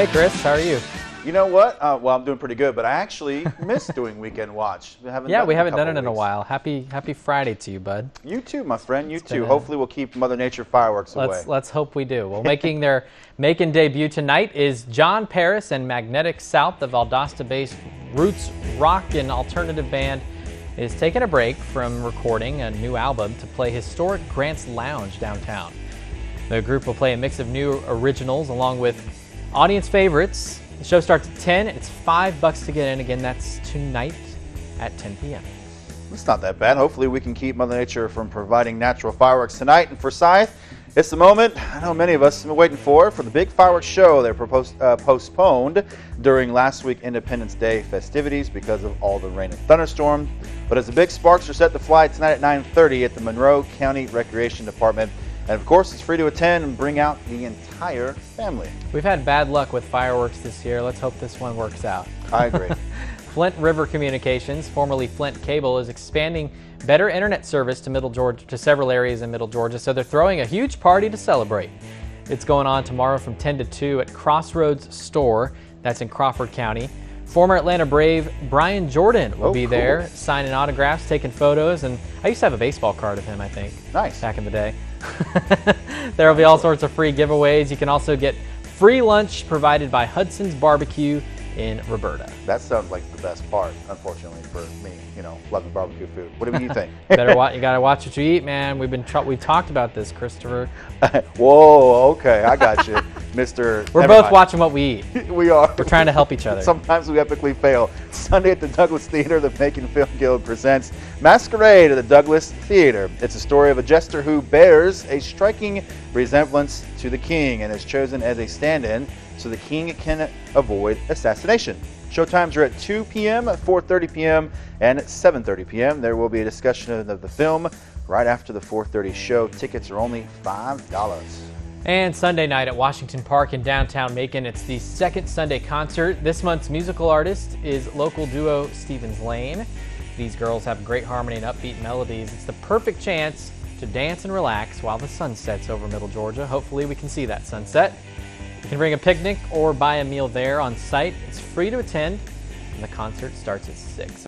Hey, Chris, how are you? You know what? Uh, well, I'm doing pretty good, but I actually miss doing Weekend Watch. We yeah, we haven't done it in a while. Happy Happy Friday to you, bud. You too, my friend. You it's too. Hopefully, we'll keep Mother Nature fireworks let's, away. Let's hope we do. Well, making their making debut tonight is John Paris and Magnetic South, the Valdosta-based roots rock and alternative band is taking a break from recording a new album to play historic Grant's Lounge downtown. The group will play a mix of new originals along with audience favorites the show starts at 10. It's five bucks to get in. Again, that's tonight at 10 p.m. It's not that bad. Hopefully, we can keep Mother Nature from providing natural fireworks tonight. And Forsyth, it's the moment I know many of us have been waiting for for the big fireworks show. They're uh, postponed during last week Independence Day festivities because of all the rain and thunderstorms. But as the big sparks are set to fly tonight at 9:30 at the Monroe County Recreation Department, and of course, it's free to attend and bring out the entire family. We've had bad luck with fireworks this year. Let's hope this one works out. I agree. Flint River Communications, formerly Flint Cable, is expanding better internet service to Middle Georgia to several areas in Middle Georgia, so they're throwing a huge party to celebrate. It's going on tomorrow from 10 to 2 at Crossroads Store. That's in Crawford County. Former Atlanta Brave Brian Jordan will oh, be cool. there signing autographs, taking photos, and I used to have a baseball card of him, I think. Nice. Back in the day. there will be all sorts of free giveaways. You can also get free lunch provided by Hudson's Barbecue in Roberta. That sounds like the best part, unfortunately for me. You know, loving barbecue food. What do you think? Better watch. You gotta watch what you eat, man. We've been we've talked about this, Christopher. Whoa, okay, I got you, Mister. We're both watching what we eat. we are. We're trying to help each other. Sometimes we epically fail. Sunday at the Douglass Theater, the Macon Film Guild presents Masquerade at the Douglass Theater. It's a story of a jester who bears a striking resemblance to the king and is chosen as a stand-in so the king can avoid assassination. Showtimes are at 2 p.m., 4:30 p.m., and 7:30 p.m. There will be a discussion of the film right after the 4:30 show. Tickets are only five dollars. And Sunday night at Washington Park in downtown Macon, it's the second Sunday concert. This month's musical artist is local duo Stevens Lane. These girls have great harmony and upbeat melodies. It's the perfect chance to dance and relax while the sun sets over Middle Georgia. Hopefully, we can see that sunset. You can bring a picnic or buy a meal there on site. It's free to attend, and the concert starts at 6.